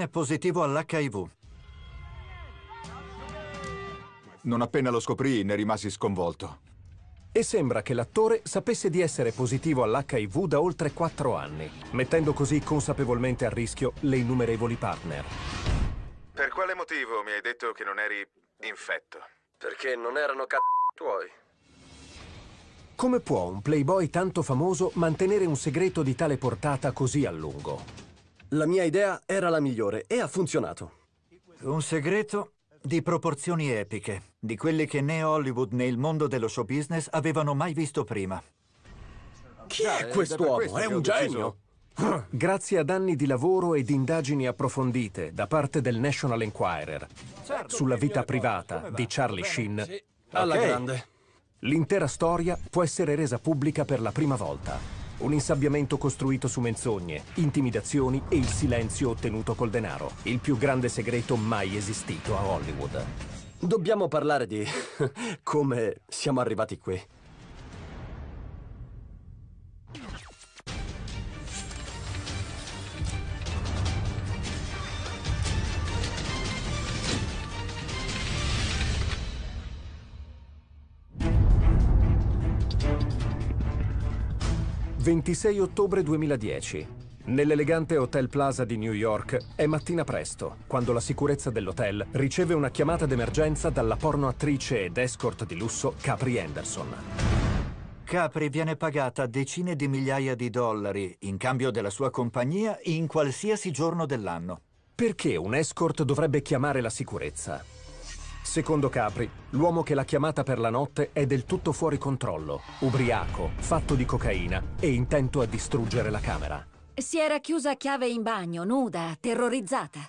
è positivo all'HIV. Non appena lo scoprì ne rimasi sconvolto. E sembra che l'attore sapesse di essere positivo all'HIV da oltre 4 anni, mettendo così consapevolmente a rischio le innumerevoli partner. Per quale motivo mi hai detto che non eri infetto? Perché non erano c***o tuoi. Come può un playboy tanto famoso mantenere un segreto di tale portata così a lungo? La mia idea era la migliore e ha funzionato. Un segreto di proporzioni epiche, di quelli che né Hollywood né il mondo dello show business avevano mai visto prima. Chi è quest'uomo? È un genio. Grazie ad anni di lavoro ed indagini approfondite da parte del National Enquirer sulla vita privata di Charlie Sheen, Alla grande. l'intera storia può essere resa pubblica per la prima volta. Un insabbiamento costruito su menzogne, intimidazioni e il silenzio ottenuto col denaro. Il più grande segreto mai esistito a Hollywood. Dobbiamo parlare di come siamo arrivati qui. ...26 ottobre 2010. Nell'elegante Hotel Plaza di New York è mattina presto, quando la sicurezza dell'hotel riceve una chiamata d'emergenza dalla pornoattrice ed escort di lusso Capri Anderson. Capri viene pagata decine di migliaia di dollari in cambio della sua compagnia in qualsiasi giorno dell'anno. Perché un escort dovrebbe chiamare la sicurezza? Secondo Capri, l'uomo che l'ha chiamata per la notte è del tutto fuori controllo, ubriaco, fatto di cocaina e intento a distruggere la camera. Si era chiusa a chiave in bagno, nuda, terrorizzata.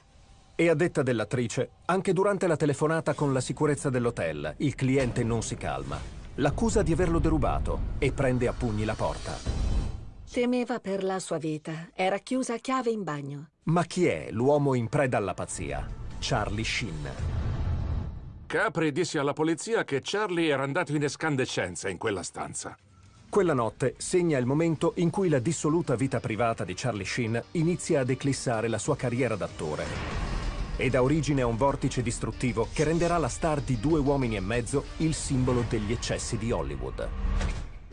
E a detta dell'attrice, anche durante la telefonata con la sicurezza dell'hotel, il cliente non si calma. L'accusa di averlo derubato e prende a pugni la porta. Temeva per la sua vita. Era chiusa a chiave in bagno. Ma chi è l'uomo in preda alla pazzia? Charlie Sheen. Capri disse alla polizia che Charlie era andato in escandescenza in quella stanza. Quella notte segna il momento in cui la dissoluta vita privata di Charlie Sheen inizia ad eclissare la sua carriera d'attore. E dà origine a un vortice distruttivo che renderà la star di Due uomini e mezzo il simbolo degli eccessi di Hollywood.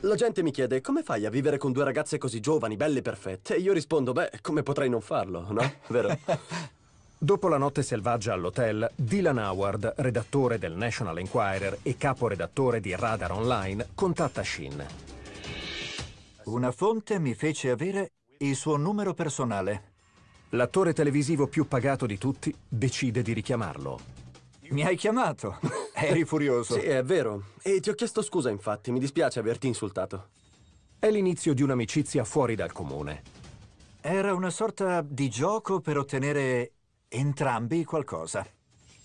La gente mi chiede come fai a vivere con due ragazze così giovani, belle e perfette? E io rispondo, beh, come potrei non farlo, no? Vero? Dopo la notte selvaggia all'hotel, Dylan Howard, redattore del National Enquirer e caporedattore di Radar Online, contatta Sheen. Una fonte mi fece avere il suo numero personale. L'attore televisivo più pagato di tutti decide di richiamarlo. Mi hai chiamato? Eri furioso. sì, è vero. E ti ho chiesto scusa, infatti. Mi dispiace averti insultato. È l'inizio di un'amicizia fuori dal comune. Era una sorta di gioco per ottenere entrambi qualcosa.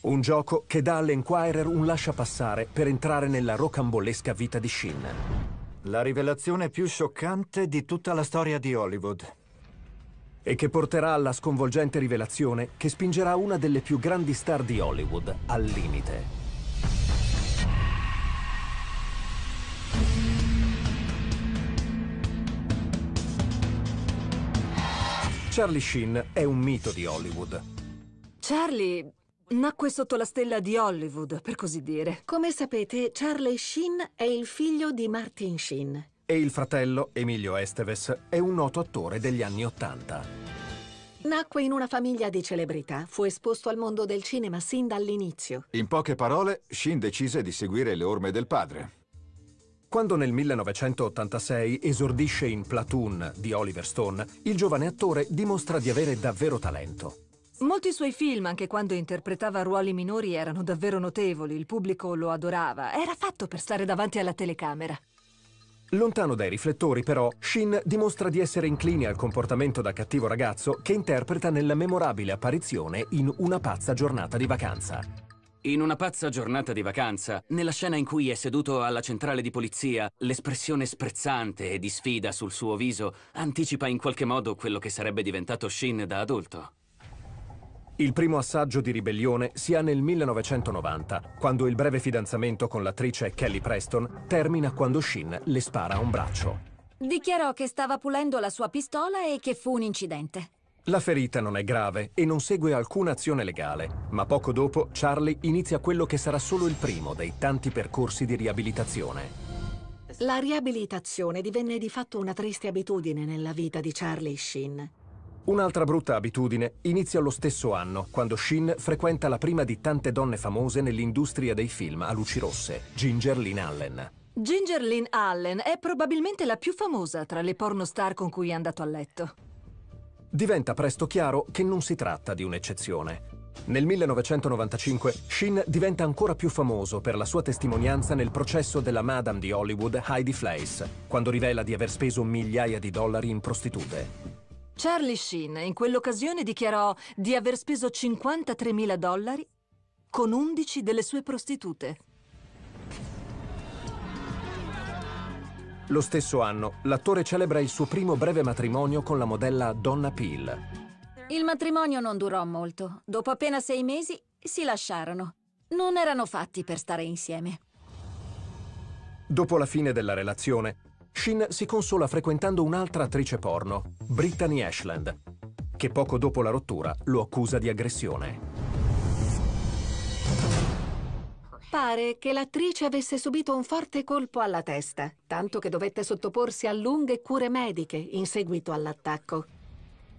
Un gioco che dà all'Enquirer un lasciapassare per entrare nella rocambolesca vita di Shin. La rivelazione più scioccante di tutta la storia di Hollywood. E che porterà alla sconvolgente rivelazione che spingerà una delle più grandi star di Hollywood al limite. Charlie Sheen è un mito di Hollywood. Charlie nacque sotto la stella di Hollywood, per così dire. Come sapete, Charlie Sheen è il figlio di Martin Sheen. E il fratello, Emilio Esteves, è un noto attore degli anni Ottanta. Nacque in una famiglia di celebrità. Fu esposto al mondo del cinema sin dall'inizio. In poche parole, Shin decise di seguire le orme del padre. Quando nel 1986 esordisce in Platoon di Oliver Stone, il giovane attore dimostra di avere davvero talento. Molti suoi film, anche quando interpretava ruoli minori, erano davvero notevoli, il pubblico lo adorava. Era fatto per stare davanti alla telecamera. Lontano dai riflettori, però, Shin dimostra di essere incline al comportamento da cattivo ragazzo che interpreta nella memorabile apparizione in Una pazza giornata di vacanza. In una pazza giornata di vacanza, nella scena in cui è seduto alla centrale di polizia, l'espressione sprezzante e di sfida sul suo viso anticipa in qualche modo quello che sarebbe diventato Shin da adulto. Il primo assaggio di ribellione si ha nel 1990, quando il breve fidanzamento con l'attrice Kelly Preston termina quando Shin le spara a un braccio. Dichiarò che stava pulendo la sua pistola e che fu un incidente. La ferita non è grave e non segue alcuna azione legale, ma poco dopo Charlie inizia quello che sarà solo il primo dei tanti percorsi di riabilitazione. La riabilitazione divenne di fatto una triste abitudine nella vita di Charlie Sheen. Un'altra brutta abitudine inizia lo stesso anno, quando Sheen frequenta la prima di tante donne famose nell'industria dei film a luci rosse, Ginger Lynn Allen. Ginger Lynn Allen è probabilmente la più famosa tra le pornostar con cui è andato a letto. Diventa presto chiaro che non si tratta di un'eccezione. Nel 1995 Sheen diventa ancora più famoso per la sua testimonianza nel processo della Madame di Hollywood Heidi Fleiss, quando rivela di aver speso migliaia di dollari in prostitute. Charlie Sheen in quell'occasione dichiarò di aver speso 53.000 dollari con 11 delle sue prostitute. Lo stesso anno, l'attore celebra il suo primo breve matrimonio con la modella Donna Peel. Il matrimonio non durò molto. Dopo appena sei mesi si lasciarono. Non erano fatti per stare insieme. Dopo la fine della relazione, Shin si consola frequentando un'altra attrice porno, Brittany Ashland, che poco dopo la rottura lo accusa di aggressione. Pare che l'attrice avesse subito un forte colpo alla testa, tanto che dovette sottoporsi a lunghe cure mediche in seguito all'attacco.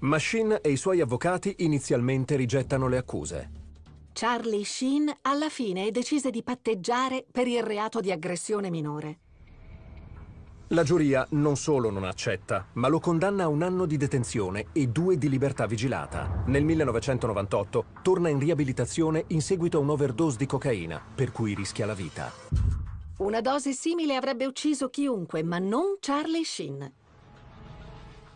Ma Shin e i suoi avvocati inizialmente rigettano le accuse. Charlie Sheen alla fine decise di patteggiare per il reato di aggressione minore. La giuria non solo non accetta, ma lo condanna a un anno di detenzione e due di libertà vigilata. Nel 1998 torna in riabilitazione in seguito a un'overdose di cocaina, per cui rischia la vita. Una dose simile avrebbe ucciso chiunque, ma non Charlie Sheen.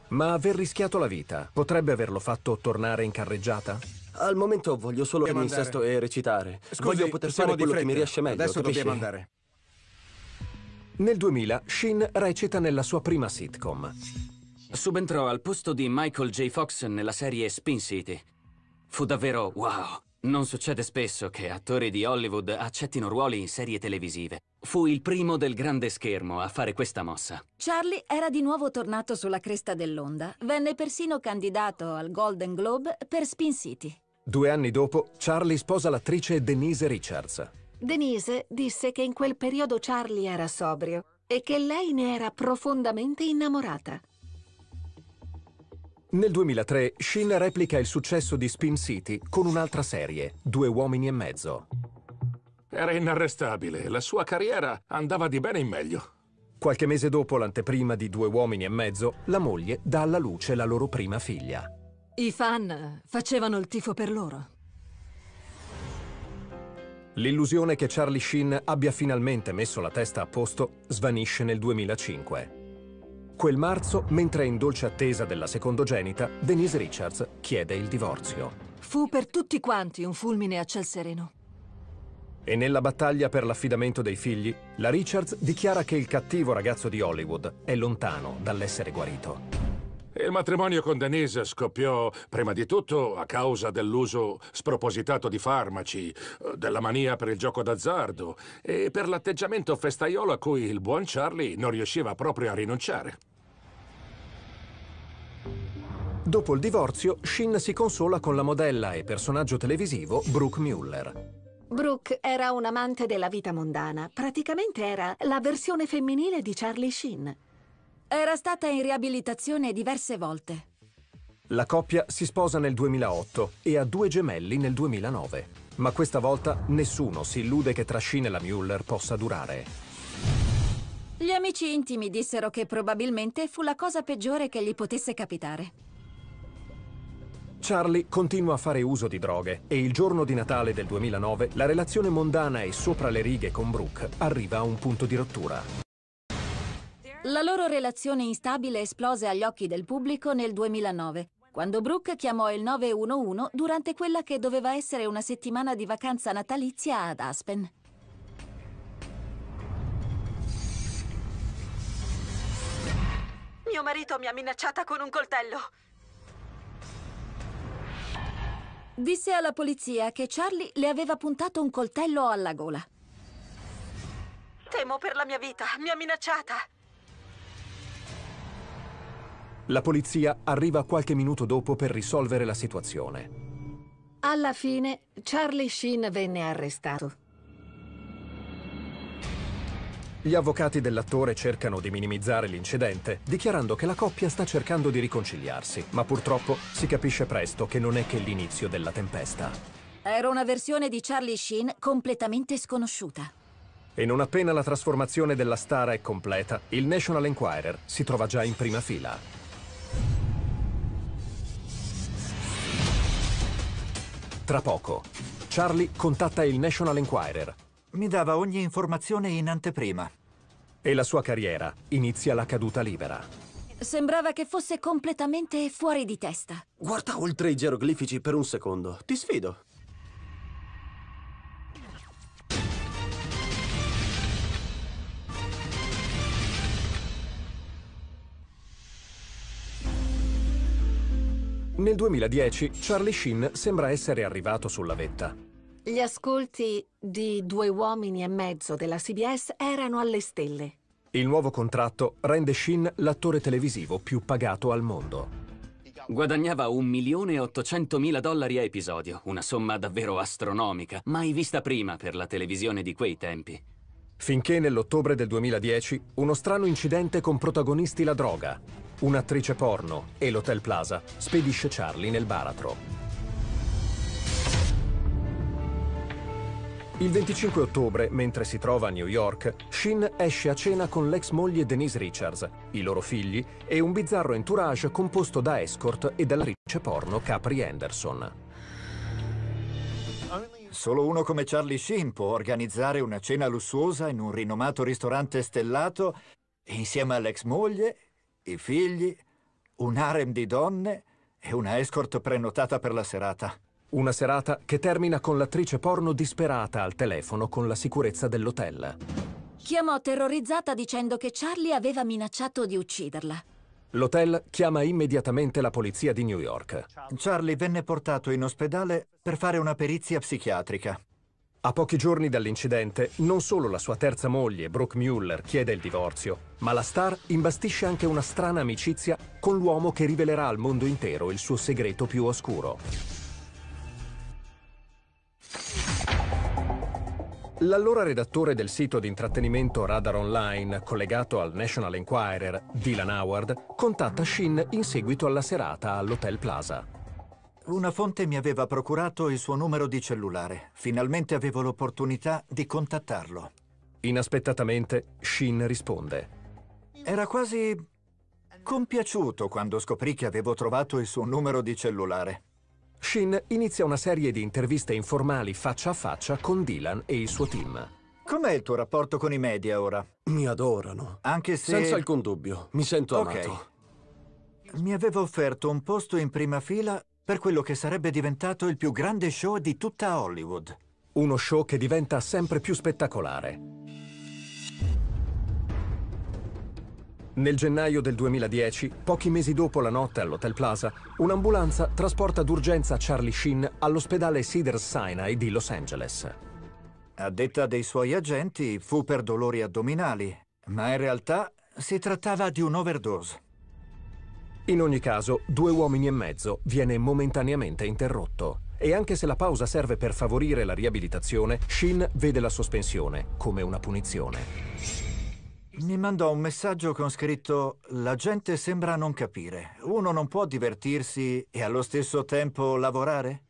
Ma aver rischiato la vita potrebbe averlo fatto tornare in carreggiata? Al momento voglio solo Dobbiamo il sesto e recitare. Scusi, voglio poter fare quello che mi riesce meglio, Adesso capisci? dobbiamo andare. Nel 2000 Shin recita nella sua prima sitcom. Subentrò al posto di Michael J. Fox nella serie Spin City. Fu davvero wow. Non succede spesso che attori di Hollywood accettino ruoli in serie televisive. Fu il primo del grande schermo a fare questa mossa. Charlie era di nuovo tornato sulla cresta dell'onda. Venne persino candidato al Golden Globe per Spin City. Due anni dopo, Charlie sposa l'attrice Denise Richards. Denise disse che in quel periodo Charlie era sobrio e che lei ne era profondamente innamorata. Nel 2003 Shin replica il successo di Spin City con un'altra serie, Due uomini e mezzo. Era inarrestabile, la sua carriera andava di bene in meglio. Qualche mese dopo l'anteprima di Due uomini e mezzo, la moglie dà alla luce la loro prima figlia. I fan facevano il tifo per loro. L'illusione che Charlie Sheen abbia finalmente messo la testa a posto svanisce nel 2005. Quel marzo, mentre è in dolce attesa della secondogenita, Denise Richards chiede il divorzio. Fu per tutti quanti un fulmine a ciel sereno. E nella battaglia per l'affidamento dei figli, la Richards dichiara che il cattivo ragazzo di Hollywood è lontano dall'essere guarito. Il matrimonio con Denise scoppiò, prima di tutto, a causa dell'uso spropositato di farmaci, della mania per il gioco d'azzardo e per l'atteggiamento festaiolo a cui il buon Charlie non riusciva proprio a rinunciare. Dopo il divorzio, Shin si consola con la modella e personaggio televisivo Brooke Muller. Brooke era un amante della vita mondana. Praticamente era la versione femminile di Charlie Sheen. Era stata in riabilitazione diverse volte. La coppia si sposa nel 2008 e ha due gemelli nel 2009. Ma questa volta nessuno si illude che tra Shin e la Muller possa durare. Gli amici intimi dissero che probabilmente fu la cosa peggiore che gli potesse capitare. Charlie continua a fare uso di droghe e il giorno di Natale del 2009 la relazione mondana e sopra le righe con Brooke arriva a un punto di rottura. La loro relazione instabile esplose agli occhi del pubblico nel 2009, quando Brooke chiamò il 911 durante quella che doveva essere una settimana di vacanza natalizia ad Aspen. Mio marito mi ha minacciata con un coltello. Disse alla polizia che Charlie le aveva puntato un coltello alla gola. Temo per la mia vita. Mi ha minacciata. La polizia arriva qualche minuto dopo per risolvere la situazione. Alla fine, Charlie Sheen venne arrestato. Gli avvocati dell'attore cercano di minimizzare l'incidente, dichiarando che la coppia sta cercando di riconciliarsi, ma purtroppo si capisce presto che non è che l'inizio della tempesta. Era una versione di Charlie Sheen completamente sconosciuta. E non appena la trasformazione della star è completa, il National Enquirer si trova già in prima fila. Tra poco, Charlie contatta il National Enquirer Mi dava ogni informazione in anteprima. e la sua carriera inizia la caduta libera. Sembrava che fosse completamente fuori di testa. Guarda oltre i geroglifici per un secondo. Ti sfido. Nel 2010 Charlie Sheen sembra essere arrivato sulla vetta. Gli ascolti di Due uomini e mezzo della CBS erano alle stelle. Il nuovo contratto rende Sheen l'attore televisivo più pagato al mondo. Guadagnava un milione e ottocentomila dollari a episodio, una somma davvero astronomica, mai vista prima per la televisione di quei tempi. Finché nell'ottobre del 2010 uno strano incidente con protagonisti la droga, un'attrice porno e l'Hotel Plaza spedisce Charlie nel baratro. Il 25 ottobre, mentre si trova a New York, Shin esce a cena con l'ex moglie Denise Richards, i loro figli e un bizzarro entourage composto da escort e dall'attrice porno Capri Anderson. Solo uno come Charlie Sheen può organizzare una cena lussuosa in un rinomato ristorante stellato insieme all'ex moglie, i figli, un harem di donne e una escort prenotata per la serata. Una serata che termina con l'attrice porno disperata al telefono con la sicurezza dell'hotel. Chiamò terrorizzata dicendo che Charlie aveva minacciato di ucciderla. L'hotel chiama immediatamente la polizia di New York. Charlie venne portato in ospedale per fare una perizia psichiatrica. A pochi giorni dall'incidente, non solo la sua terza moglie, Brooke Mueller, chiede il divorzio, ma la star imbastisce anche una strana amicizia con l'uomo che rivelerà al mondo intero il suo segreto più oscuro. L'allora redattore del sito di intrattenimento Radar Online, collegato al National Enquirer, Dylan Howard, contatta Shin in seguito alla serata all'Hotel Plaza. Una fonte mi aveva procurato il suo numero di cellulare. Finalmente avevo l'opportunità di contattarlo. Inaspettatamente, Shin risponde. Era quasi compiaciuto quando scoprì che avevo trovato il suo numero di cellulare. Shin inizia una serie di interviste informali faccia a faccia con Dylan e il suo team. Com'è il tuo rapporto con i media ora? Mi adorano. Anche se... Senza alcun dubbio. Mi sento Ok. amato. Mi aveva offerto un posto in prima fila per quello che sarebbe diventato il più grande show di tutta Hollywood. Uno show che diventa sempre più spettacolare. Nel gennaio del 2010, pochi mesi dopo la notte all'Hotel Plaza, un'ambulanza trasporta d'urgenza Charlie Sheen all'ospedale Cedars-Sinai di Los Angeles. A detta dei suoi agenti, fu per dolori addominali, ma in realtà si trattava di un'overdose. In ogni caso, Due uomini e mezzo viene momentaneamente interrotto. E anche se la pausa serve per favorire la riabilitazione, Shin vede la sospensione come una punizione. Mi mandò un messaggio con scritto La gente sembra non capire. Uno non può divertirsi e allo stesso tempo lavorare?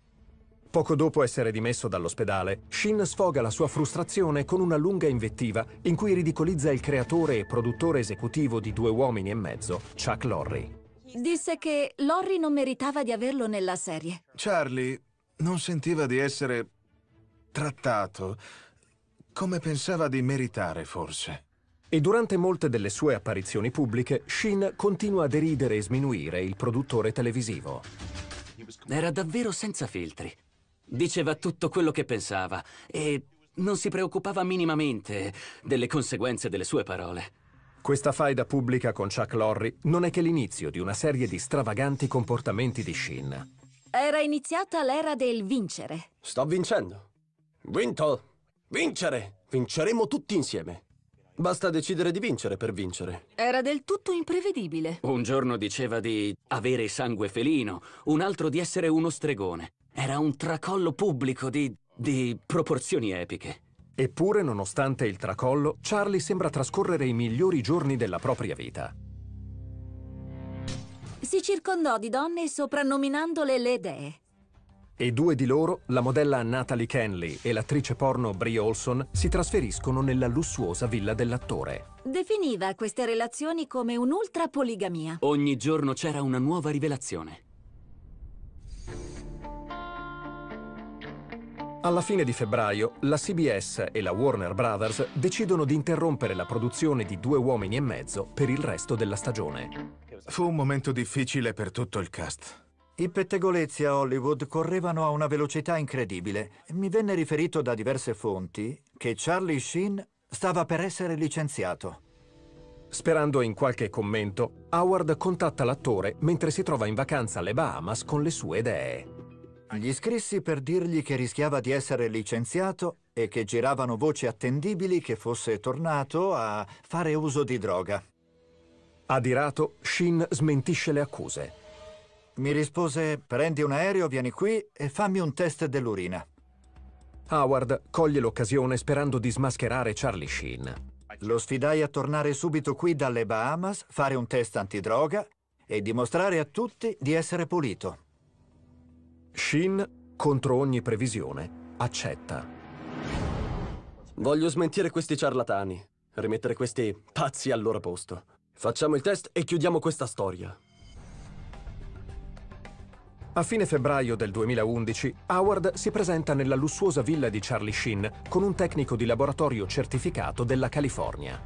Poco dopo essere dimesso dall'ospedale, Shin sfoga la sua frustrazione con una lunga invettiva in cui ridicolizza il creatore e produttore esecutivo di Due uomini e mezzo, Chuck Lorre. Disse che Lorry non meritava di averlo nella serie. Charlie non sentiva di essere trattato come pensava di meritare, forse. E durante molte delle sue apparizioni pubbliche, Shin continua a deridere e sminuire il produttore televisivo. Era davvero senza filtri. Diceva tutto quello che pensava e non si preoccupava minimamente delle conseguenze delle sue parole. Questa faida pubblica con Chuck Lorre non è che l'inizio di una serie di stravaganti comportamenti di Shin. Era iniziata l'era del vincere. Sto vincendo. Vinto! Vincere! Vinceremo tutti insieme. Basta decidere di vincere per vincere. Era del tutto imprevedibile. Un giorno diceva di avere sangue felino, un altro di essere uno stregone. Era un tracollo pubblico di... di proporzioni epiche. Eppure, nonostante il tracollo, Charlie sembra trascorrere i migliori giorni della propria vita. Si circondò di donne soprannominandole le dee. E due di loro, la modella Natalie Kenley e l'attrice porno Brie Olson, si trasferiscono nella lussuosa villa dell'attore. Definiva queste relazioni come un'ultrapoligamia. Ogni giorno c'era una nuova rivelazione. Alla fine di febbraio, la CBS e la Warner Brothers decidono di interrompere la produzione di Due uomini e mezzo per il resto della stagione. Fu un momento difficile per tutto il cast. I pettegolezzi a Hollywood correvano a una velocità incredibile. Mi venne riferito da diverse fonti che Charlie Sheen stava per essere licenziato. Sperando in qualche commento, Howard contatta l'attore mentre si trova in vacanza alle Bahamas con le sue idee. Gli scrissi per dirgli che rischiava di essere licenziato e che giravano voci attendibili che fosse tornato a fare uso di droga. Adirato, Sheen smentisce le accuse. Mi rispose, prendi un aereo, vieni qui e fammi un test dell'urina. Howard coglie l'occasione sperando di smascherare Charlie Sheen. Lo sfidai a tornare subito qui dalle Bahamas, fare un test antidroga e dimostrare a tutti di essere pulito. Sheen, contro ogni previsione, accetta. Voglio smentire questi ciarlatani, rimettere questi pazzi al loro posto. Facciamo il test e chiudiamo questa storia. A fine febbraio del 2011, Howard si presenta nella lussuosa villa di Charlie Sheen con un tecnico di laboratorio certificato della California.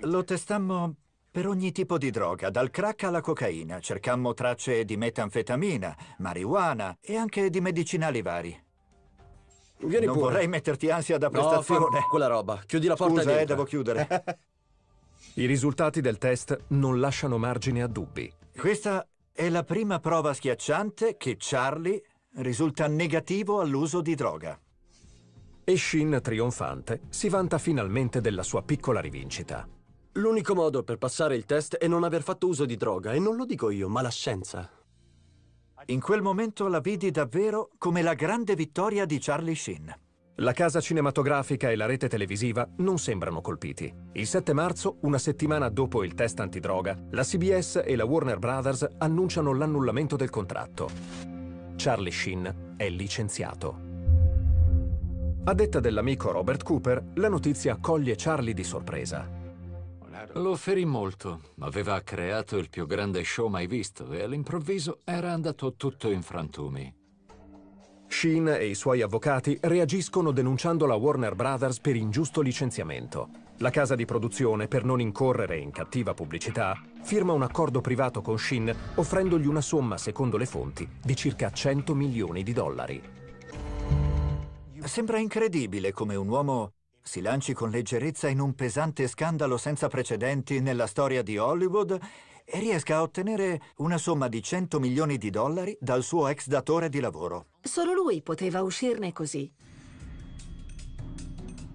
Lo testammo per ogni tipo di droga, dal crack alla cocaina. Cercammo tracce di metanfetamina, marijuana e anche di medicinali vari. Vieni non pure. vorrei metterti ansia da No, prestazione. fermo quella roba. Chiudi la porta Scusa, eh, devo chiudere. I risultati del test non lasciano margine a dubbi. Questa è la prima prova schiacciante che Charlie risulta negativo all'uso di droga. E Sheen, trionfante, si vanta finalmente della sua piccola rivincita. L'unico modo per passare il test è non aver fatto uso di droga, e non lo dico io, ma la scienza. In quel momento la vidi davvero come la grande vittoria di Charlie Sheen. La casa cinematografica e la rete televisiva non sembrano colpiti. Il 7 marzo, una settimana dopo il test antidroga, la CBS e la Warner Brothers annunciano l'annullamento del contratto. Charlie Sheen è licenziato. A detta dell'amico Robert Cooper, la notizia coglie Charlie di sorpresa. Lo ferì molto. Aveva creato il più grande show mai visto e all'improvviso era andato tutto in frantumi. Sheen e i suoi avvocati reagiscono denunciando la Warner Brothers per ingiusto licenziamento. La casa di produzione, per non incorrere in cattiva pubblicità, firma un accordo privato con Sheen offrendogli una somma, secondo le fonti, di circa 100 milioni di dollari. Sembra incredibile come un uomo si lanci con leggerezza in un pesante scandalo senza precedenti nella storia di Hollywood e riesca a ottenere una somma di 100 milioni di dollari dal suo ex datore di lavoro. Solo lui poteva uscirne così.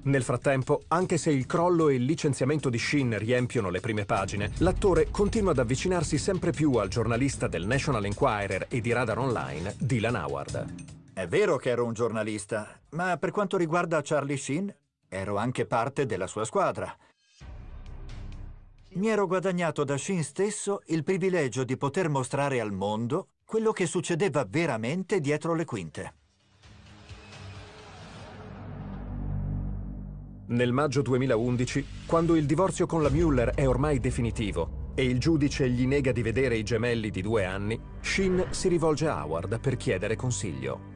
Nel frattempo, anche se il crollo e il licenziamento di Sheen riempiono le prime pagine, l'attore continua ad avvicinarsi sempre più al giornalista del National Enquirer e di Radar Online, Dylan Howard. È vero che ero un giornalista, ma per quanto riguarda Charlie Sheen, ero anche parte della sua squadra. Mi ero guadagnato da Sheen stesso il privilegio di poter mostrare al mondo quello che succedeva veramente dietro le quinte. Nel maggio 2011, quando il divorzio con la Mueller è ormai definitivo e il giudice gli nega di vedere i gemelli di due anni, Sheen si rivolge a Howard per chiedere consiglio.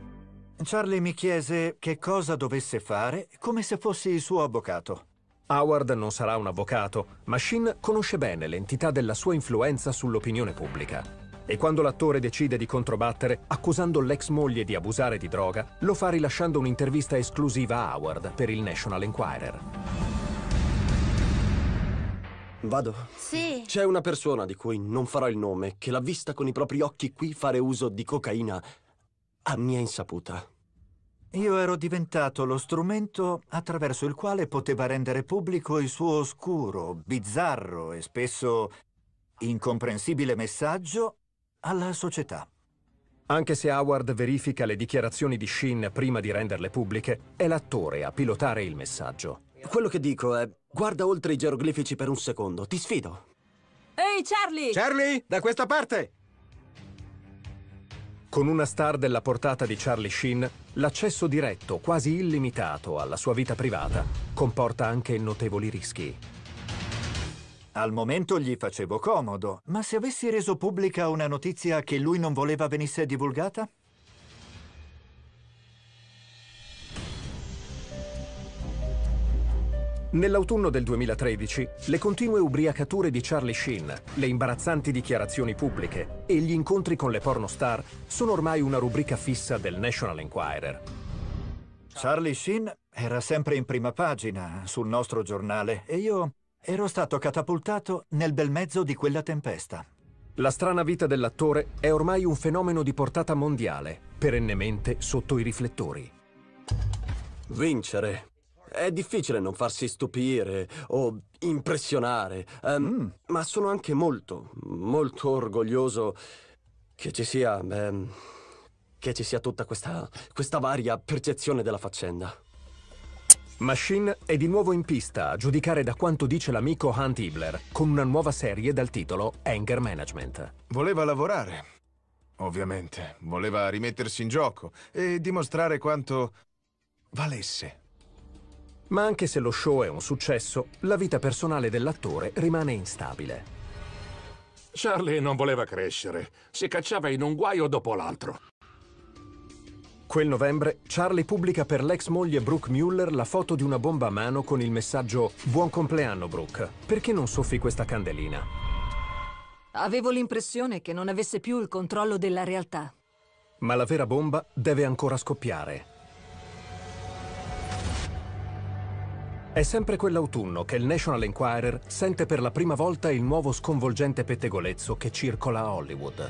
Charlie mi chiese che cosa dovesse fare come se fossi il suo avvocato. Howard non sarà un avvocato, ma Sheen conosce bene l'entità della sua influenza sull'opinione pubblica. E quando l'attore decide di controbattere, accusando l'ex moglie di abusare di droga, lo fa rilasciando un'intervista esclusiva a Howard per il National Enquirer. Vado? Sì. C'è una persona di cui non farò il nome che l'ha vista con i propri occhi qui fare uso di cocaina a mia insaputa. Io ero diventato lo strumento attraverso il quale poteva rendere pubblico il suo oscuro, bizzarro e spesso incomprensibile messaggio alla società. Anche se Howard verifica le dichiarazioni di Shin prima di renderle pubbliche, è l'attore a pilotare il messaggio. Quello che dico è, guarda oltre i geroglifici per un secondo, ti sfido. Ehi, Charlie! Charlie, da questa parte! Con una star della portata di Charlie Sheen, l'accesso diretto, quasi illimitato, alla sua vita privata comporta anche notevoli rischi. Al momento gli facevo comodo, ma se avessi reso pubblica una notizia che lui non voleva venisse divulgata? Nell'autunno del 2013, le continue ubriacature di Charlie Sheen, le imbarazzanti dichiarazioni pubbliche e gli incontri con le pornostar sono ormai una rubrica fissa del National Enquirer. Charlie Sheen era sempre in prima pagina sul nostro giornale e io ero stato catapultato nel bel mezzo di quella tempesta. La strana vita dell'attore è ormai un fenomeno di portata mondiale, perennemente sotto i riflettori. Vincere. È difficile non farsi stupire o impressionare, ehm, ma sono anche molto, molto orgoglioso che ci sia, ehm, che ci sia tutta questa, questa varia percezione della faccenda. Machine è di nuovo in pista a giudicare da quanto dice l'amico Hunt Hibler con una nuova serie dal titolo Anger Management. Voleva lavorare, ovviamente. Voleva rimettersi in gioco e dimostrare quanto valesse. Ma anche se lo show è un successo, la vita personale dell'attore rimane instabile. Charlie non voleva crescere. Si cacciava in un guaio dopo l'altro. Quel novembre, Charlie pubblica per l'ex moglie Brooke Mueller la foto di una bomba a mano con il messaggio Buon compleanno, Brooke. Perché non soffi questa candelina? Avevo l'impressione che non avesse più il controllo della realtà. Ma la vera bomba deve ancora scoppiare. È sempre quell'autunno che il National Enquirer sente per la prima volta il nuovo sconvolgente pettegolezzo che circola a Hollywood.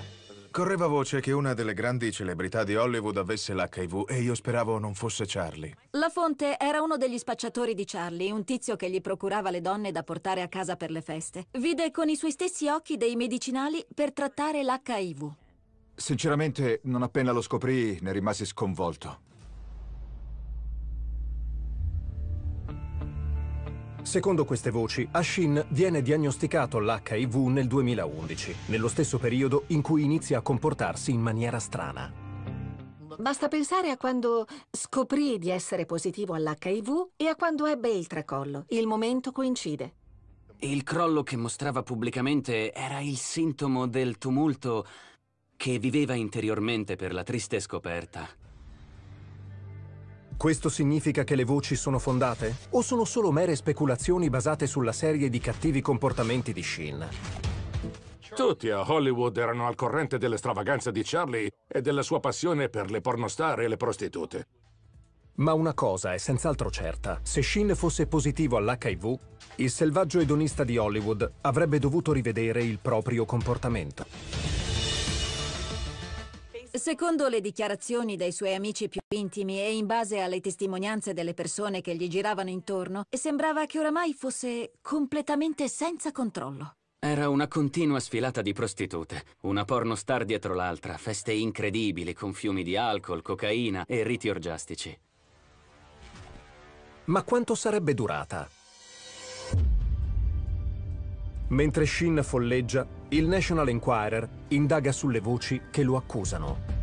Correva voce che una delle grandi celebrità di Hollywood avesse l'HIV e io speravo non fosse Charlie. La fonte era uno degli spacciatori di Charlie, un tizio che gli procurava le donne da portare a casa per le feste. Vide con i suoi stessi occhi dei medicinali per trattare l'HIV. Sinceramente, non appena lo scoprì, ne rimasi sconvolto. Secondo queste voci, a Shin viene diagnosticato l'HIV nel 2011, nello stesso periodo in cui inizia a comportarsi in maniera strana. Basta pensare a quando scoprì di essere positivo all'HIV e a quando ebbe il tracollo. Il momento coincide. Il crollo che mostrava pubblicamente era il sintomo del tumulto che viveva interiormente per la triste scoperta. Questo significa che le voci sono fondate? O sono solo mere speculazioni basate sulla serie di cattivi comportamenti di Shin? Tutti a Hollywood erano al corrente delle stravaganze di Charlie e della sua passione per le pornostar e le prostitute. Ma una cosa è senz'altro certa. Se Shin fosse positivo all'HIV, il selvaggio edonista di Hollywood avrebbe dovuto rivedere il proprio comportamento. Secondo le dichiarazioni dei suoi amici più intimi e in base alle testimonianze delle persone che gli giravano intorno, sembrava che oramai fosse completamente senza controllo. Era una continua sfilata di prostitute, una pornostar dietro l'altra, feste incredibili con fiumi di alcol, cocaina e riti orgiastici. Ma quanto sarebbe durata? Mentre Shin folleggia, il National Enquirer indaga sulle voci che lo accusano.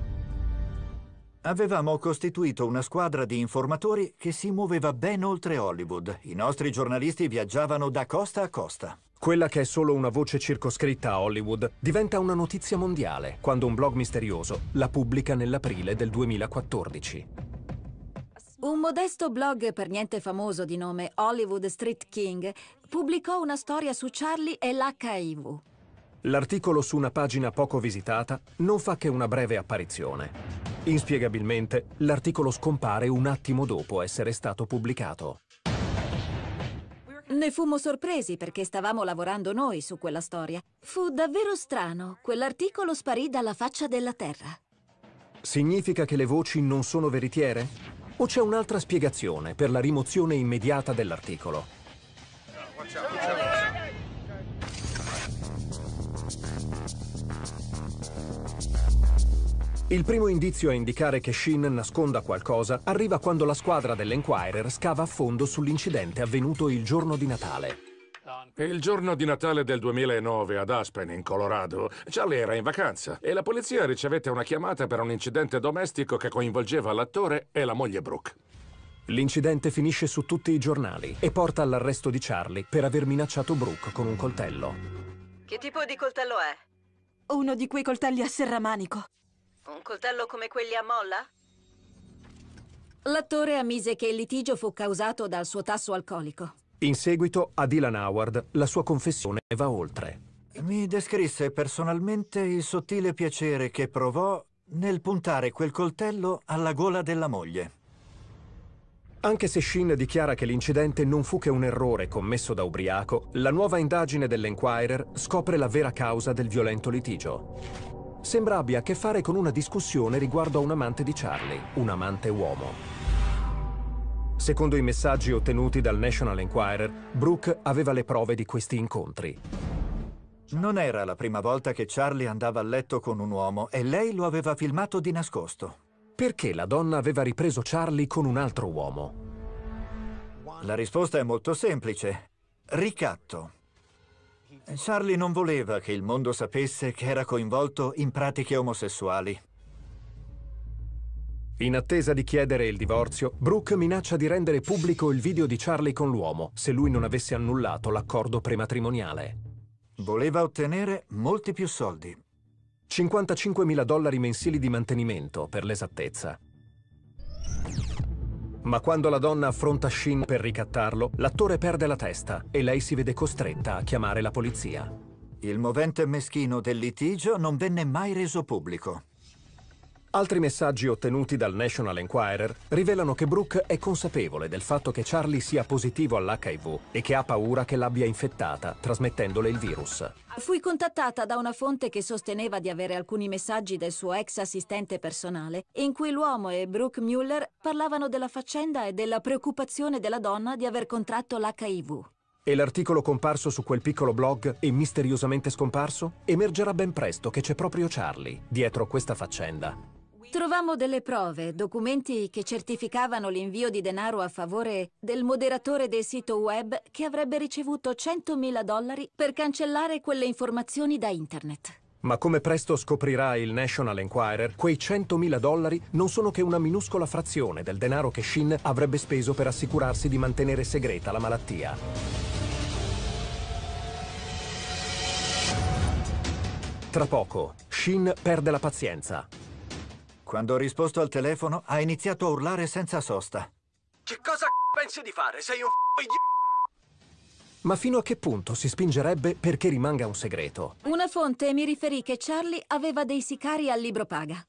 Avevamo costituito una squadra di informatori che si muoveva ben oltre Hollywood. I nostri giornalisti viaggiavano da costa a costa. Quella che è solo una voce circoscritta a Hollywood diventa una notizia mondiale quando un blog misterioso la pubblica nell'aprile del 2014. Un modesto blog per niente famoso di nome Hollywood Street King pubblicò una storia su Charlie e l'HIV. L'articolo su una pagina poco visitata non fa che una breve apparizione. Inspiegabilmente, l'articolo scompare un attimo dopo essere stato pubblicato. Ne fummo sorpresi perché stavamo lavorando noi su quella storia. Fu davvero strano. Quell'articolo sparì dalla faccia della terra. Significa che le voci non sono veritiere? O c'è un'altra spiegazione per la rimozione immediata dell'articolo? Il primo indizio a indicare che Shin nasconda qualcosa arriva quando la squadra dell'Enquirer scava a fondo sull'incidente avvenuto il giorno di Natale. Il giorno di Natale del 2009 ad Aspen, in Colorado, Charlie era in vacanza e la polizia ricevette una chiamata per un incidente domestico che coinvolgeva l'attore e la moglie Brooke. L'incidente finisce su tutti i giornali e porta all'arresto di Charlie per aver minacciato Brooke con un coltello. Che tipo di coltello è? Uno di quei coltelli a serramanico. Un coltello come quelli a molla? L'attore ammise che il litigio fu causato dal suo tasso alcolico. In seguito, a Dylan Howard, la sua confessione va oltre. Mi descrisse personalmente il sottile piacere che provò nel puntare quel coltello alla gola della moglie. Anche se Shin dichiara che l'incidente non fu che un errore commesso da ubriaco, la nuova indagine dell'Enquirer scopre la vera causa del violento litigio. Sembra abbia a che fare con una discussione riguardo a un amante di Charlie, un amante uomo. Secondo i messaggi ottenuti dal National Enquirer, Brooke aveva le prove di questi incontri. Non era la prima volta che Charlie andava a letto con un uomo e lei lo aveva filmato di nascosto. Perché la donna aveva ripreso Charlie con un altro uomo? La risposta è molto semplice. Ricatto. Charlie non voleva che il mondo sapesse che era coinvolto in pratiche omosessuali. In attesa di chiedere il divorzio, Brooke minaccia di rendere pubblico il video di Charlie con l'uomo se lui non avesse annullato l'accordo prematrimoniale. Voleva ottenere molti più soldi. 55.000 dollari mensili di mantenimento, per l'esattezza. Ma quando la donna affronta Shin per ricattarlo, l'attore perde la testa e lei si vede costretta a chiamare la polizia. Il movente meschino del litigio non venne mai reso pubblico. Altri messaggi ottenuti dal National Enquirer rivelano che Brooke è consapevole del fatto che Charlie sia positivo all'HIV e che ha paura che l'abbia infettata, trasmettendole il virus. Fui contattata da una fonte che sosteneva di avere alcuni messaggi del suo ex assistente personale, in cui l'uomo e Brooke Mueller parlavano della faccenda e della preoccupazione della donna di aver contratto l'HIV. E l'articolo comparso su quel piccolo blog e misteriosamente scomparso? Emergerà ben presto che c'è proprio Charlie dietro questa faccenda. Trovammo delle prove, documenti che certificavano l'invio di denaro a favore del moderatore del sito web che avrebbe ricevuto 100.000 dollari per cancellare quelle informazioni da internet. Ma come presto scoprirà il National Enquirer, quei 100.000 dollari non sono che una minuscola frazione del denaro che Shin avrebbe speso per assicurarsi di mantenere segreta la malattia. Tra poco, Shin perde la pazienza. Quando ho risposto al telefono, ha iniziato a urlare senza sosta. Che cosa pensi di fare? Sei un Ma fino a che punto si spingerebbe perché rimanga un segreto? Una fonte mi riferì che Charlie aveva dei sicari al libro paga.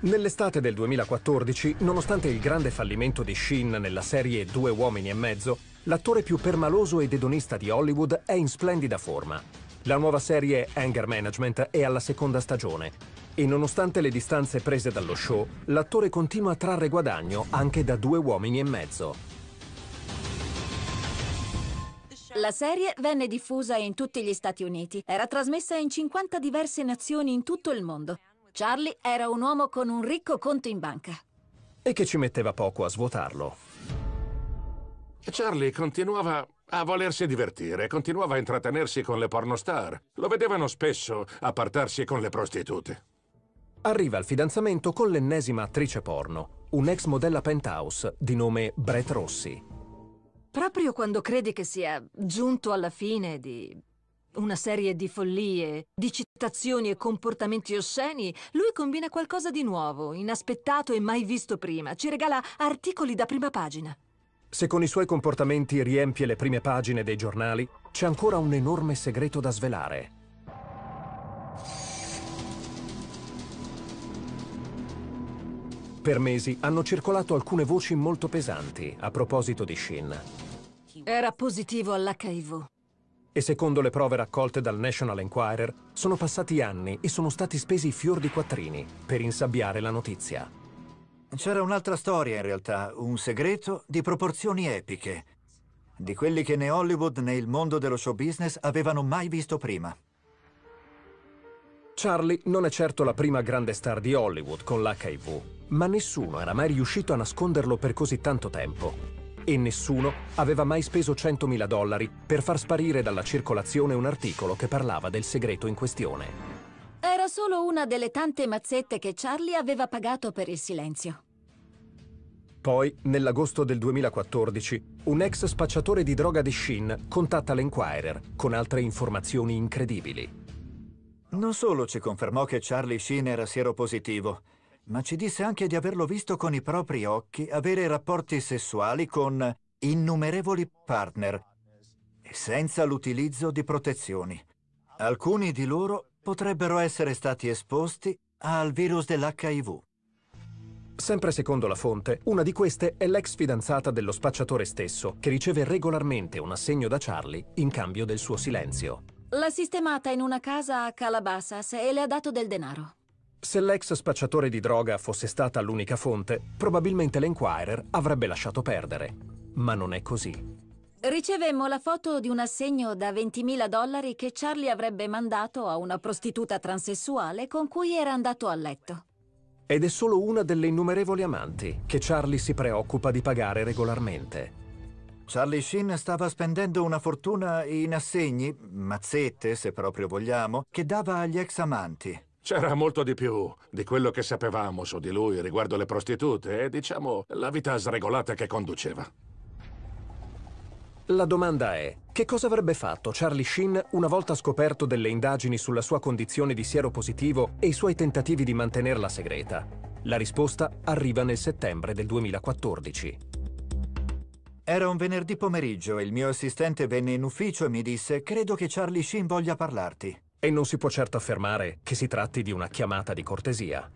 Nell'estate del 2014, nonostante il grande fallimento di Sheen nella serie Due uomini e mezzo, l'attore più permaloso ed edonista di Hollywood è in splendida forma. La nuova serie Anger Management è alla seconda stagione e nonostante le distanze prese dallo show, l'attore continua a trarre guadagno anche da Due uomini e mezzo. La serie venne diffusa in tutti gli Stati Uniti. Era trasmessa in 50 diverse nazioni in tutto il mondo. Charlie era un uomo con un ricco conto in banca. E che ci metteva poco a svuotarlo. Charlie continuava a volersi divertire, continuava a intrattenersi con le pornostar. Lo vedevano spesso appartarsi con le prostitute. Arriva al fidanzamento con l'ennesima attrice porno, un'ex modella penthouse di nome Brett Rossi. Proprio quando credi che sia giunto alla fine di una serie di follie, di citazioni e comportamenti osceni, lui combina qualcosa di nuovo, inaspettato e mai visto prima. Ci regala articoli da prima pagina. Se con i suoi comportamenti riempie le prime pagine dei giornali, c'è ancora un enorme segreto da svelare. Per mesi hanno circolato alcune voci molto pesanti a proposito di Shin. Era positivo all'HIV. E secondo le prove raccolte dal National Enquirer, sono passati anni e sono stati spesi fior di quattrini per insabbiare la notizia. C'era un'altra storia in realtà, un segreto di proporzioni epiche, di quelli che né Hollywood né il mondo dello show business avevano mai visto prima. Charlie non è certo la prima grande star di Hollywood con l'HIV, ma nessuno era mai riuscito a nasconderlo per così tanto tempo. E nessuno aveva mai speso 100.000 dollari per far sparire dalla circolazione un articolo che parlava del segreto in questione. Era solo una delle tante mazzette che Charlie aveva pagato per il silenzio. Poi, nell'agosto del 2014, un ex spacciatore di droga di Shin contatta l'Enquirer con altre informazioni incredibili. Non solo ci confermò che Charlie Sheen era sieropositivo, ma ci disse anche di averlo visto con i propri occhi avere rapporti sessuali con innumerevoli partner e senza l'utilizzo di protezioni. Alcuni di loro potrebbero essere stati esposti al virus dell'HIV. Sempre secondo la fonte, una di queste è l'ex fidanzata dello spacciatore stesso, che riceve regolarmente un assegno da Charlie in cambio del suo silenzio. L'ha sistemata in una casa a Calabasas e le ha dato del denaro. Se l'ex spacciatore di droga fosse stata l'unica fonte, probabilmente l'Enquirer avrebbe lasciato perdere. Ma non è così. Ricevemmo la foto di un assegno da 20.000 dollari che Charlie avrebbe mandato a una prostituta transessuale con cui era andato a letto. Ed è solo una delle innumerevoli amanti che Charlie si preoccupa di pagare regolarmente. Charlie Sheen stava spendendo una fortuna in assegni, mazzette se proprio vogliamo, che dava agli ex amanti. C'era molto di più di quello che sapevamo su di lui riguardo le prostitute e, diciamo, la vita sregolata che conduceva. La domanda è, che cosa avrebbe fatto Charlie Sheen una volta scoperto delle indagini sulla sua condizione di sieropositivo e i suoi tentativi di mantenerla segreta? La risposta arriva nel settembre del 2014. Era un venerdì pomeriggio e il mio assistente venne in ufficio e mi disse «Credo che Charlie Sheen voglia parlarti». E non si può certo affermare che si tratti di una chiamata di cortesia.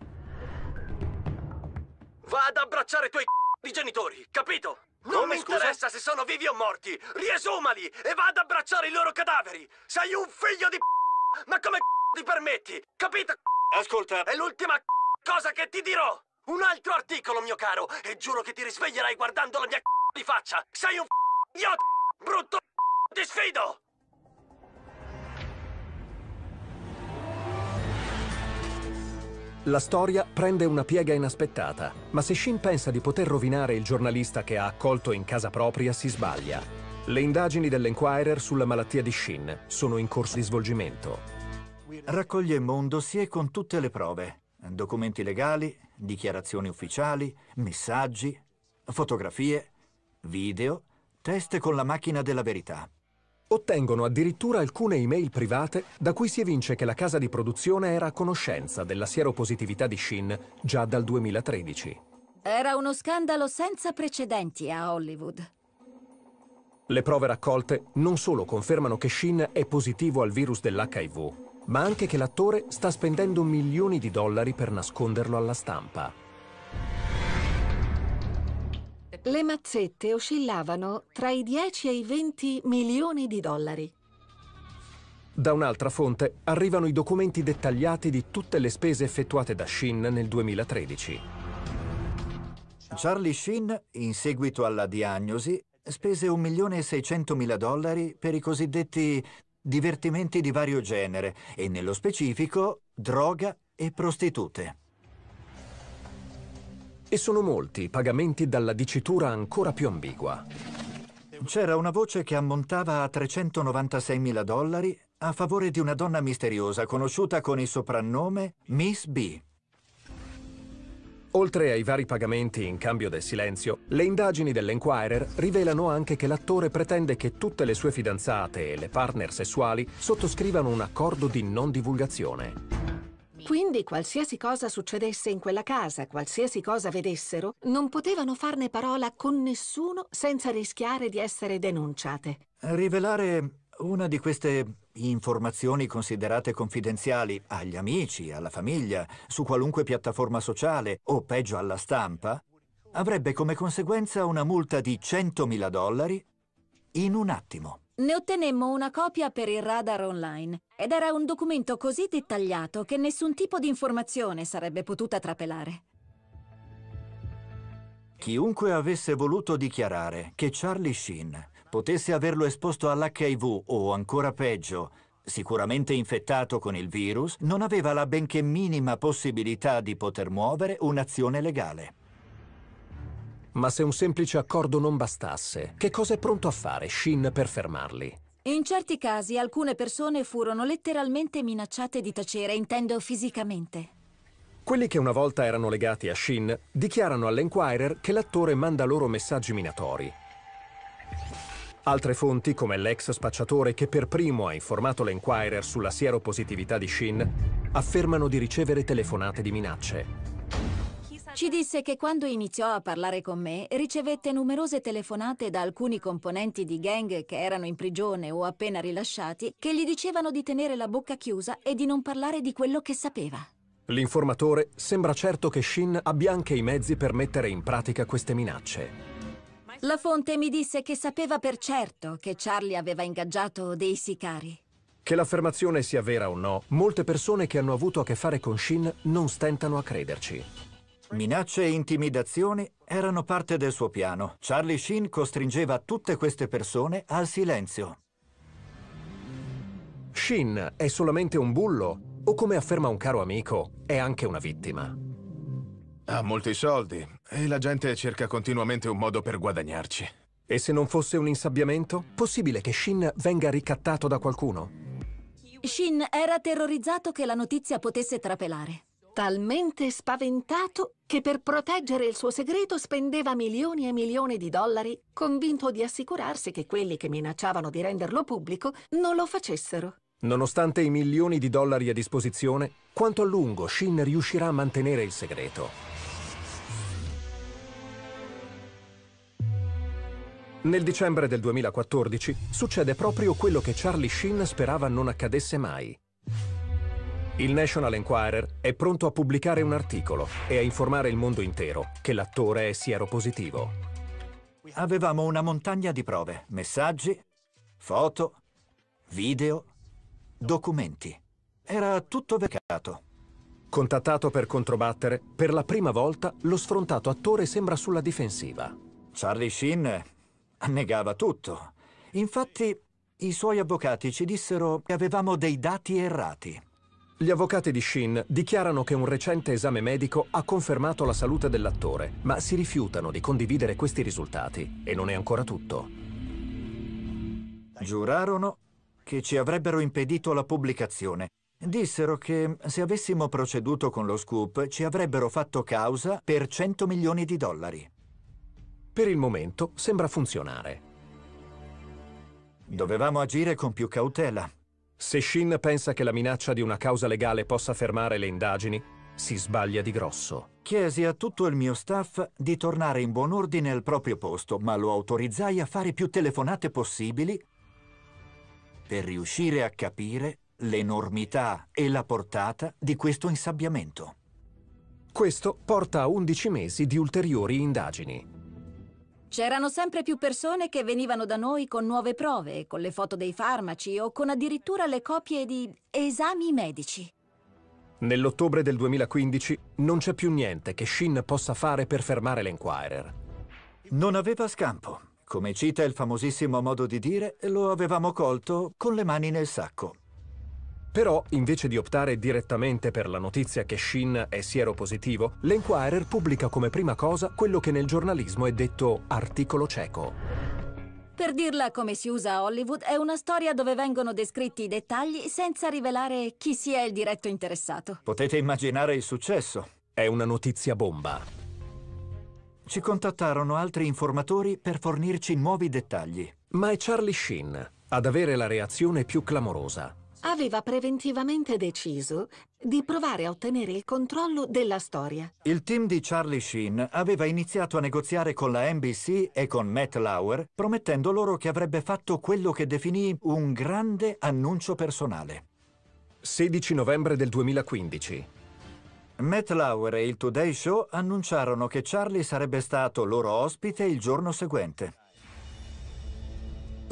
Va ad abbracciare i tuoi di genitori, capito? Non Come, mi scusa? interessa se sono vivi o morti! Riesumali e va ad abbracciare i loro cadaveri! Sei un figlio di Ma come ti permetti? Capito? Ascolta. È l'ultima cosa che ti dirò! Un altro articolo, mio caro, e giuro che ti risveglierai guardando la mia di faccia! Sei un idiota! Brutto Ti sfido! La storia prende una piega inaspettata, ma se Shin pensa di poter rovinare il giornalista che ha accolto in casa propria, si sbaglia. Le indagini dell'Enquirer sulla malattia di Shin sono in corso di svolgimento. Raccogliemmo un dossier con tutte le prove, documenti legali, dichiarazioni ufficiali, messaggi, fotografie, video, test con la macchina della verità. Ottengono addirittura alcune email private da cui si evince che la casa di produzione era a conoscenza della sieropositività di Shin già dal 2013. Era uno scandalo senza precedenti a Hollywood. Le prove raccolte non solo confermano che Shin è positivo al virus dell'HIV, ma anche che l'attore sta spendendo milioni di dollari per nasconderlo alla stampa. Le mazzette oscillavano tra i 10 e i 20 milioni di dollari. Da un'altra fonte arrivano i documenti dettagliati di tutte le spese effettuate da Shin nel 2013. Charlie Sheen, in seguito alla diagnosi, spese 1.600.000 dollari per i cosiddetti divertimenti di vario genere e nello specifico droga e prostitute. E sono molti i pagamenti dalla dicitura ancora più ambigua. C'era una voce che ammontava a 396.000 dollari a favore di una donna misteriosa conosciuta con il soprannome Miss B. Oltre ai vari pagamenti in cambio del silenzio, le indagini dell'Enquirer rivelano anche che l'attore pretende che tutte le sue fidanzate e le partner sessuali sottoscrivano un accordo di non divulgazione. Quindi qualsiasi cosa succedesse in quella casa, qualsiasi cosa vedessero, non potevano farne parola con nessuno senza rischiare di essere denunciate. Rivelare una di queste informazioni considerate confidenziali agli amici, alla famiglia, su qualunque piattaforma sociale o peggio alla stampa, avrebbe come conseguenza una multa di 100.000 dollari in un attimo. Ne ottenemmo una copia per il radar online ed era un documento così dettagliato che nessun tipo di informazione sarebbe potuta trapelare. Chiunque avesse voluto dichiarare che Charlie Sheen potesse averlo esposto all'HIV o ancora peggio, sicuramente infettato con il virus, non aveva la benché minima possibilità di poter muovere un'azione legale. Ma se un semplice accordo non bastasse, che cosa è pronto a fare Shin per fermarli? In certi casi alcune persone furono letteralmente minacciate di tacere, intendo fisicamente. Quelli che una volta erano legati a Shin dichiarano all'Enquirer che l'attore manda loro messaggi minatori. Altre fonti, come l'ex spacciatore che per primo ha informato l'Enquirer sulla sieropositività di Shin, affermano di ricevere telefonate di minacce. Ci disse che quando iniziò a parlare con me ricevette numerose telefonate da alcuni componenti di gang che erano in prigione o appena rilasciati che gli dicevano di tenere la bocca chiusa e di non parlare di quello che sapeva. L'informatore sembra certo che Shin abbia anche i mezzi per mettere in pratica queste minacce. La fonte mi disse che sapeva per certo che Charlie aveva ingaggiato dei sicari. Che l'affermazione sia vera o no, molte persone che hanno avuto a che fare con Shin non stentano a crederci. Minacce e intimidazioni erano parte del suo piano. Charlie Sheen costringeva tutte queste persone al silenzio. Shin è solamente un bullo o come afferma un caro amico, è anche una vittima. Ha molti soldi e la gente cerca continuamente un modo per guadagnarci. E se non fosse un insabbiamento? Possibile che Shin venga ricattato da qualcuno? Shin era terrorizzato che la notizia potesse trapelare. Talmente spaventato che per proteggere il suo segreto spendeva milioni e milioni di dollari, convinto di assicurarsi che quelli che minacciavano di renderlo pubblico non lo facessero. Nonostante i milioni di dollari a disposizione, quanto a lungo Shin riuscirà a mantenere il segreto? Nel dicembre del 2014 succede proprio quello che Charlie Sheen sperava non accadesse mai. Il National Enquirer è pronto a pubblicare un articolo e a informare il mondo intero che l'attore è sieropositivo. Avevamo una montagna di prove, messaggi, foto, video, documenti. Era tutto beccato. Contattato per controbattere, per la prima volta lo sfrontato attore sembra sulla difensiva. Charlie Sheen negava tutto. Infatti, i suoi avvocati ci dissero che avevamo dei dati errati. Gli avvocati di Shin dichiarano che un recente esame medico ha confermato la salute dell'attore, ma si rifiutano di condividere questi risultati. E non è ancora tutto. Giurarono che ci avrebbero impedito la pubblicazione. Dissero che se avessimo proceduto con lo scoop ci avrebbero fatto causa per 100 milioni di dollari. Per il momento sembra funzionare. Dovevamo agire con più cautela. Se Shin pensa che la minaccia di una causa legale possa fermare le indagini, si sbaglia di grosso. Chiesi a tutto il mio staff di tornare in buon ordine al proprio posto, ma lo autorizzai a fare più telefonate possibili per riuscire a capire l'enormità e la portata di questo insabbiamento. Questo porta a 11 mesi di ulteriori indagini. C'erano sempre più persone che venivano da noi con nuove prove, con le foto dei farmaci o con addirittura le copie di esami medici. Nell'ottobre del 2015 non c'è più niente che Shin possa fare per fermare l'Enquirer. Non aveva scampo. Come cita il famosissimo modo di dire, lo avevamo colto con le mani nel sacco. Però, invece di optare direttamente per la notizia che Shin è sieropositivo, l'Enquirer pubblica come prima cosa quello che nel giornalismo è detto articolo cieco. Per dirla come si usa a Hollywood, è una storia dove vengono descritti i dettagli senza rivelare chi sia il diretto interessato. Potete immaginare il successo. È una notizia bomba. Ci contattarono altri informatori per fornirci nuovi dettagli. Ma è Charlie Sheen ad avere la reazione più clamorosa. Aveva preventivamente deciso di provare a ottenere il controllo della storia. Il team di Charlie Sheen aveva iniziato a negoziare con la NBC e con Matt Lauer, promettendo loro che avrebbe fatto quello che definì un grande annuncio personale. 16 novembre del 2015. Matt Lauer e il Today Show annunciarono che Charlie sarebbe stato loro ospite il giorno seguente.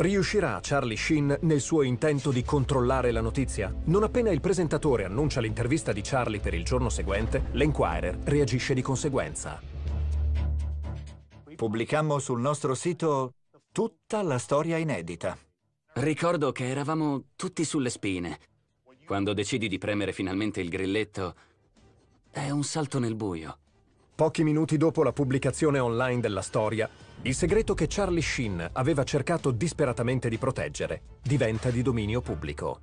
Riuscirà Charlie Sheen nel suo intento di controllare la notizia? Non appena il presentatore annuncia l'intervista di Charlie per il giorno seguente, l'Enquirer reagisce di conseguenza. Pubblicammo sul nostro sito tutta la storia inedita. Ricordo che eravamo tutti sulle spine. Quando decidi di premere finalmente il grilletto, è un salto nel buio. Pochi minuti dopo la pubblicazione online della storia, il segreto che Charlie Sheen aveva cercato disperatamente di proteggere diventa di dominio pubblico.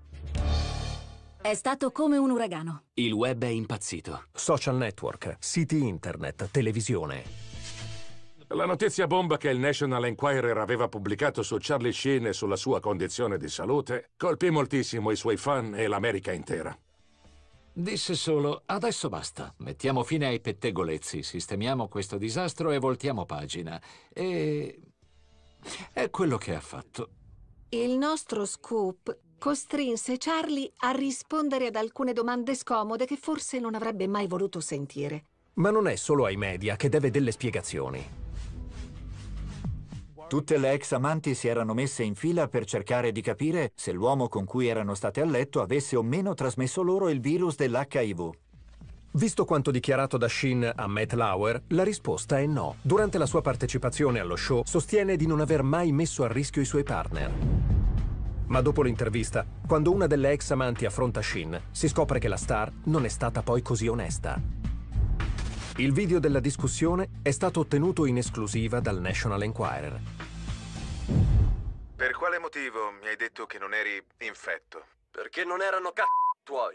È stato come un uragano. Il web è impazzito. Social network, siti internet, televisione. La notizia bomba che il National Enquirer aveva pubblicato su Charlie Sheen e sulla sua condizione di salute colpì moltissimo i suoi fan e l'America intera. Disse solo, adesso basta, mettiamo fine ai pettegolezzi, sistemiamo questo disastro e voltiamo pagina. E... è quello che ha fatto. Il nostro scoop costrinse Charlie a rispondere ad alcune domande scomode che forse non avrebbe mai voluto sentire. Ma non è solo ai media che deve delle spiegazioni. Tutte le ex amanti si erano messe in fila per cercare di capire se l'uomo con cui erano state a letto avesse o meno trasmesso loro il virus dell'HIV. Visto quanto dichiarato da Sheen a Matt Lauer, la risposta è no. Durante la sua partecipazione allo show sostiene di non aver mai messo a rischio i suoi partner. Ma dopo l'intervista, quando una delle ex amanti affronta Sheen, si scopre che la star non è stata poi così onesta. Il video della discussione è stato ottenuto in esclusiva dal National Enquirer. Per quale motivo mi hai detto che non eri infetto? Perché non erano c***o tuoi.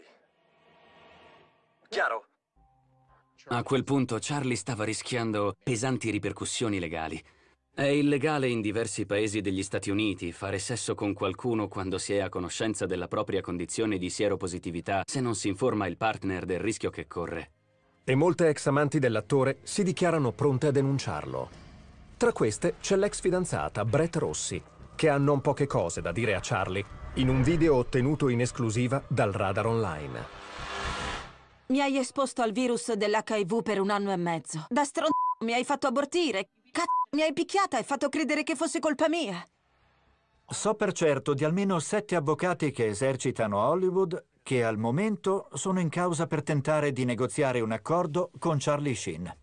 Chiaro? A quel punto Charlie stava rischiando pesanti ripercussioni legali. È illegale in diversi paesi degli Stati Uniti fare sesso con qualcuno quando si è a conoscenza della propria condizione di sieropositività se non si informa il partner del rischio che corre. E molte ex amanti dell'attore si dichiarano pronte a denunciarlo. Tra queste c'è l'ex fidanzata Brett Rossi, che ha non poche cose da dire a Charlie in un video ottenuto in esclusiva dal Radar Online. Mi hai esposto al virus dell'HIV per un anno e mezzo. Da stron... mi hai fatto abortire. Cazzo, mi hai picchiata e fatto credere che fosse colpa mia. So per certo di almeno sette avvocati che esercitano a Hollywood che al momento sono in causa per tentare di negoziare un accordo con Charlie Sheen.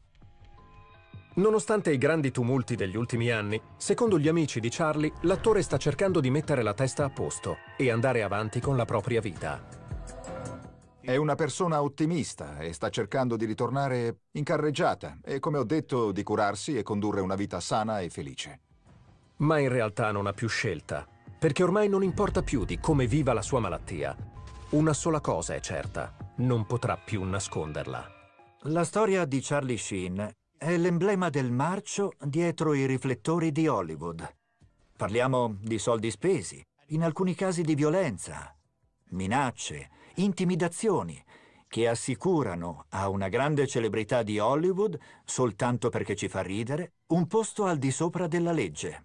Nonostante i grandi tumulti degli ultimi anni, secondo gli amici di Charlie, l'attore sta cercando di mettere la testa a posto e andare avanti con la propria vita. È una persona ottimista e sta cercando di ritornare in carreggiata e, come ho detto, di curarsi e condurre una vita sana e felice. Ma in realtà non ha più scelta, perché ormai non importa più di come viva la sua malattia. Una sola cosa è certa, non potrà più nasconderla. La storia di Charlie Sheen è l'emblema del marcio dietro i riflettori di Hollywood. Parliamo di soldi spesi, in alcuni casi di violenza, minacce, intimidazioni che assicurano a una grande celebrità di Hollywood, soltanto perché ci fa ridere, un posto al di sopra della legge.